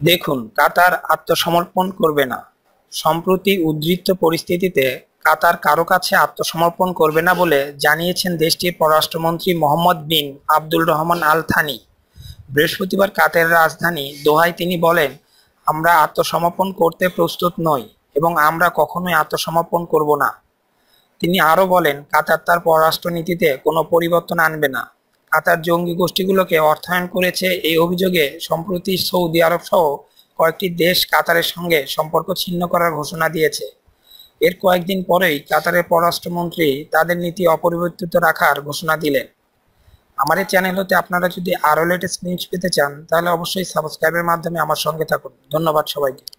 দেখুন, কাতার আত্মসমর্পণ করবে না। সম্প্রতি উদ্ধৃত পরিস্থিতিতে কাতার কারও কাছে আত্মসমর্পণ করবে না বলে জানিয়েছেন দেশটির পররাষ্ট্রমন্ত্রী Mohammed bin Abdul Rahman Al Thani বৃহস্পতিবার কাতারের রাজধানী দোহায় তিনি বলেন, আমরা আত্মসমর্পণ করতে প্রস্তুত নই এবং আমরা কখনোই আত্মসমর্পণ করব না। তিনি আরও বলেন, কাতার তার পররাষ্ট্রনীতিতে কোনো পরিবর্তন আনবে না। কাতার জঙ্গি গোষ্ঠীগুলোকে অর্থায়ন করেছে। এই অভিযোগে সম্প্রতি সৌদি আরব সহ কয়েকটি দেশ কাতারের সঙ্গে সম্পর্ক ছিন্ন করার ঘোষণা দিয়েছে। এর কয়েকদিন পরেই কাতারের পররাষ্ট্রমন্ত্রী তাদের নীতি অপরিবর্তিত রাখার ঘোষণা দিলেন। আমার এই চ্যানেল হতে আপনারা যদি আরও লেটেস্ট নিউজ পেতে চান, তাহলে অবশ্যই সাবস্ক্রাইবের মাধ্যমে আমার সঙ্গে থাকুন। ধন্যবাদ সবাইকে।